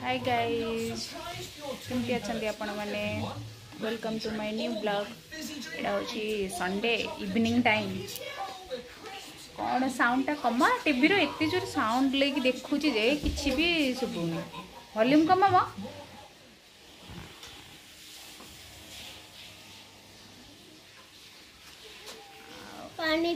hi guys केमती अच्छा आपण मैंने welcome to my new blog Sunday evening time कौन साउंडा कमा टीवी एत जोर साउंड लेकिन देखुची जे कि शुभुनि भल्यूम कमाम पानी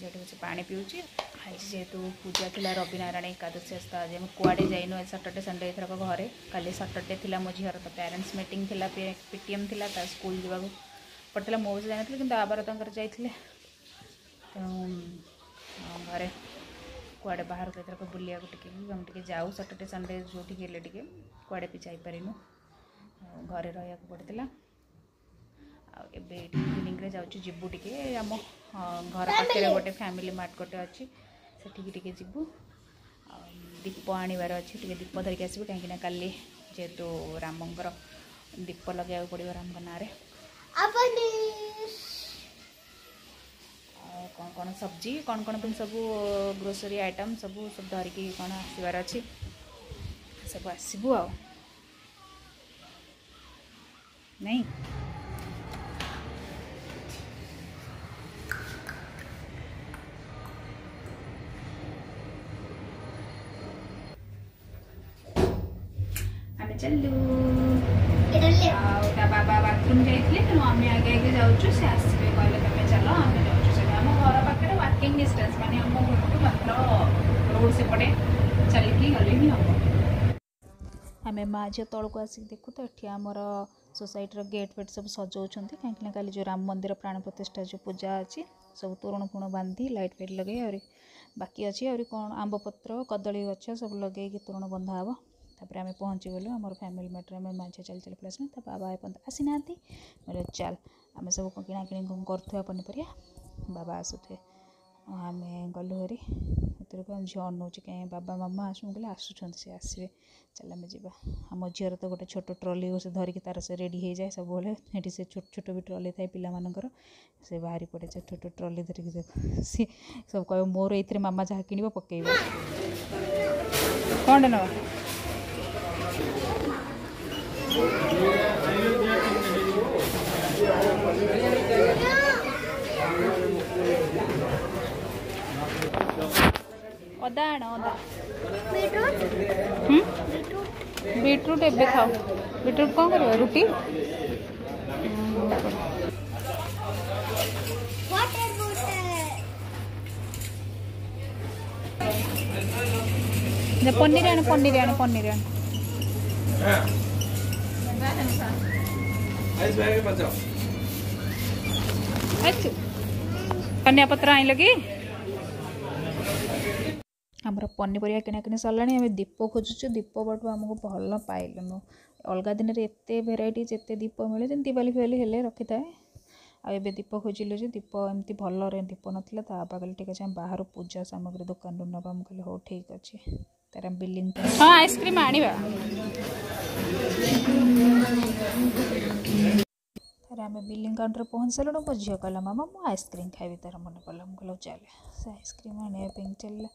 যেটু কিছু পানি পিউছি আজ যেহেতু পূজা লা রবিনারায়ণ একাদশী আসতা আজ আমি কুয়াড়ে যাইনু স্যাটরডে সন্ডে এথরক ঘরে কালি স্যাটরডে লা মো ঝিওর তো প্যারেন্টস মিটিং লা পিটিএম লা তা স্কুল যাওয়া পড়ে মো বসে যাই কিন্তু আবার তাঁর যাই তেমন ঘরে କୁଆଡ଼େ ବାହାରକୁ ଏଥରକ ବୁଲିବାକୁ ଟିକେ ବି ଆମେ ଟିକେ ଯାଉ ସାଟର୍ଡ଼େ ସନ୍ଡ଼େ ଯେଉଁଠିକି ହେଲେ ଟିକେ କୁଆଡ଼େ ବି ଯାଇପାରିନୁ ଘରେ ରହିବାକୁ ପଡ଼ିଥିଲା आबे इवनिंग रे जाउछु घर पाखरे गोटे फैमिली मार्ट गोटे अछि से दीप आनिबार अछि दीप धरि के आसीबू काहे किना काली दीप लगे पड़ो राम कौन कौन सब्जी कौन कौन तुम सब ग्रोसरी आइटम सब सब धरिकी कौन आसबार अच्छे सब आसबू आई झिउ तलको आमर सोसैटर गेट फेट सबै सजाउँछ जो राम मन्दिर प्राण प्रतिष्ठा जो पूजा अलिक सबै तोरु पू बा लैट फाइट लगा आउने बाकि अझ आम्बपत्र कदलि गछ सबै लगैक तोरु बन्दाहे तापर आम गलु आम फैमिली मैटर आम मैं चल चल पल आसना बाबा एपर्त आसी ना मैं चल आम सब किणा किणी करुवा पनीपरिया बाबा आसुए आम गलु हरी भर को झन नौ कहीं बाबा मामा आसमु कहे आसुँ आसवे चल आम जाम झीर तो गोटे छोट ट्रली से धरिक तार से रेडी जाए सब से छोट छोट भी ट्रली थाए पाकर से बाहरी पड़े जाए छोट ट्रली धरिक सब कह मोर ये मामा जहाँ किण पकड़ कौन ना ଅଦା ଆଣ ଅଦା ବିଟ୍ରୁଟ୍ ଏବେ ଖାଉ ବିଟ୍ରୁଟ୍ କ'ଣ କରିବ ରୁଟି ପନିର ଆଣ ପନିର ଆଣ ପନିର ଆଣ ପନିଆ ପତ୍ର ଆଣିଲ କି ଆମର ପନିପରିବା କିଣାକିଣି ସରିଲାଣି ଆମେ ଦୀପ ଖୋଜୁଛୁ ଦୀପ ପଟୁ ଆମକୁ ଭଲ ପାଇଲୁନୁ ଅଲଗା ଦିନରେ ଏତେ ଭେରାଇଟି ଯେତେ ଦୀପ ମିଳେ ଯେମିତି ଦୀପାଲି ଫିପାଲି ହେଲେ ରଖିଥାଏ ଆଉ ଏବେ ଦୀପ ଖୋଜିଲୁ ଯେ ଦୀପ ଏମିତି ଭଲରେ ଦୀପ ନଥିଲା ତା ପାଖରେ ଠିକ୍ ଅଛି ଆମେ ବାହାରୁ ପୂଜା ସାମଗ୍ରୀ ଦୋକାନରୁ ନେବା ମୁଁ କହିଲି ହଉ ଠିକ୍ ଅଛି तर बिलिंग हाँ आइसक्रीम आने आम बिलिंग काउंटर पहुँचल मो झ कह मामा मुझ आइसक्रीम भी तर मन पड़ा मुझे चल से आइसक्रीम आने चल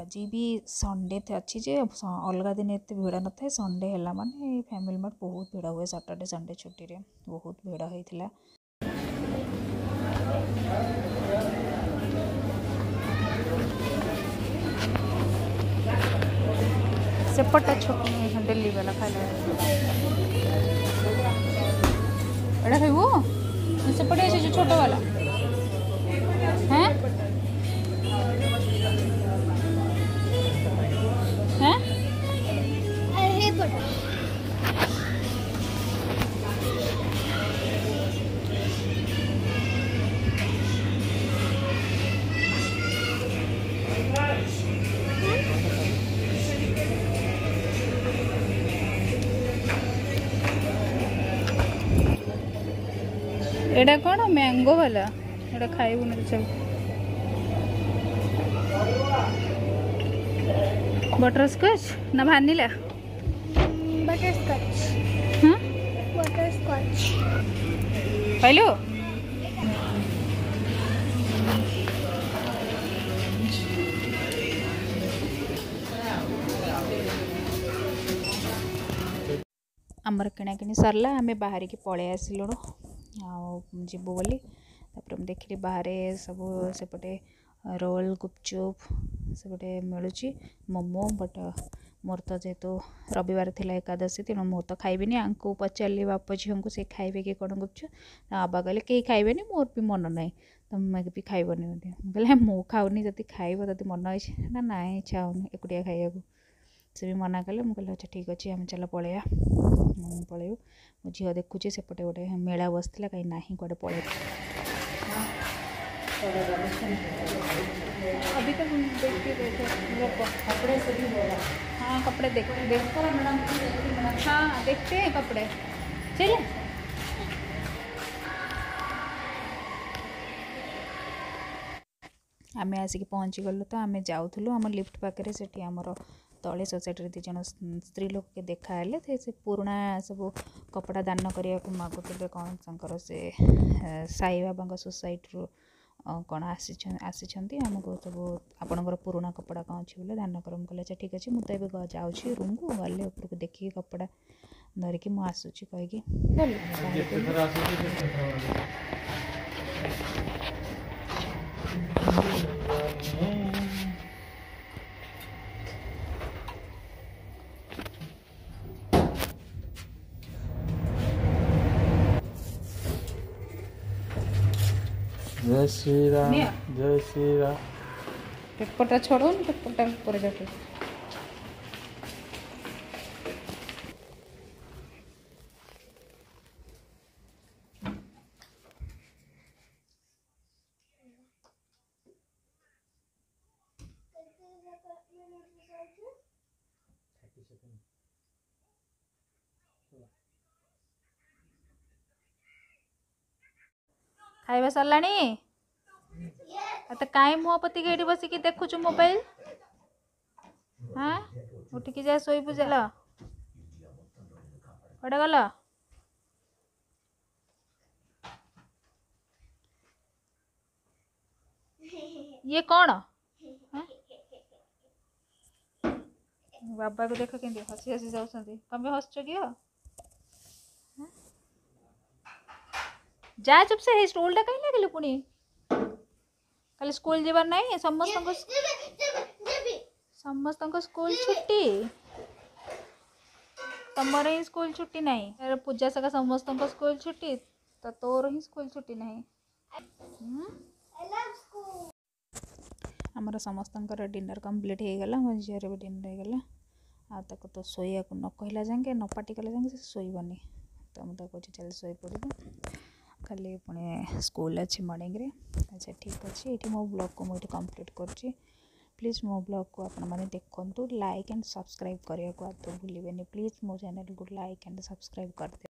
आज भी संडे अच्छी अलग दिन एत भिड़ न था संडे है मानने फैमिली मोट बहुत भिड़ हुए सैटरडे संडे छुट्टी बहुत भिड़ होता है चपट्टा छोटी है दिल्ली वाला खा लिया बड़ा खाई वो चपटे जो छोटा वाला এটা কোন ম্যাঙ্গো বালা এটা খাইবু না কিছু बटर स्कॉच ना vanilla butterscotch hmm butterscotch hello ଆମର କିଣାକିଣି ସରିଲା ଆମେ ବାହାରିକି ପଳେଇ ଆସିଲୁଣୁ जीबू बोली देखिली बाहर सब सेपटे रोल गुपचुप सेपटे मिलूँ मोमो बट मोर तो जेहेतु रविवार एकादशी तेना मुत खाइबे आपको पचारि बाप झीव को सी खाइबे कि कौन गुपचुप आबा कहे कहीं खाइबे मोर भी मन ना तो मैं भी खाबन कह मुझे खाऊन जी खाइब जी मन ना ना इच्छा होकुटिया खाया सी भी मना कले मुझे अच्छा ठीक अच्छे आम चल पलैया ଆମେ ପଳେଇବୁ ମୋ ଝିଅ ଦେଖୁଛି ସେପଟେ ଗୋଟେ ମେଳା कहीं ना ନାହିଁ कड़े पल अभी तो कपड़े सभी हाँ कपड़े देख देखो मैडम हाँ देखते हैं कपड़े चलिए आम आसिक पहुँची गलु तो आम जाऊल आम लिफ्ट पाखे से तले सोसाइटर दीज स्त्री लोक के देखा है से पुणा सब कपड़ा दान करने को मगुले कौन तर से साई बाबा सोसाइटर कौन आसी आमको सब आपणा कपड़ा कौन अच्छी बोले दान कर ठीक अच्छे मुझे जाऊँगी रूम को गले उपरको देखिए कपड़ा धरिकी मुसुची कहीकि জয় শ্রীরাম জয় শ্রীরাম পেপরটা ছড়ুন পেপরটা করে যাবে खावा सरला कहीं मुह पतिक बसिक देखु मोबाइल हाँ उठिक जाए शु चल कड़े गल ये कौन बाबा को देख कमें हसी हसी जाऊँ तुम्हें हसच कि जाए चुप से स्टोल टा कहीं लगल पुणी कल स्कूल जबार ना समस्त समस्त स्कूल छुट्टी तुमर ही स्कूल छुट्टी ना पूजा सका समस्त स्कूल छुट्टी तो तोर ही स्कूल छुट्टी ना आमर समस्त डिनर कम्प्लीट हो गला मो झर भी डिनर हो गला आक तो शोक न कहला जाएंगे न पार्टी कला जाएंगे शोबनी तो मुझे कहे चल शो पड़ी ଖାଲି ପୁଣି ସ୍କୁଲ ଅଛି ମର୍ଣ୍ଣିଂରେ ଆଚ୍ଛା ଠିକ୍ ଅଛି ଏଇଠି ମୋ ବ୍ଲଗ୍କୁ ମୁଁ ଏଇଠି କମ୍ପ୍ଲିଟ୍ କରୁଛି ପ୍ଲିଜ୍ ମୋ ବ୍ଲଗ୍କୁ ଆପଣମାନେ ଦେଖନ୍ତୁ ଲାଇକ୍ ଆଣ୍ଡ ସବସ୍କ୍ରାଇବ୍ କରିବାକୁ ଆଦୌ ଭୁଲିବେନି ପ୍ଲିଜ୍ ମୋ ଚ୍ୟାନେଲ୍କୁ ଲାଇକ୍ ଆଣ୍ଡ ସବସ୍କ୍ରାଇବ୍ କରିଦିଅନ୍ତୁ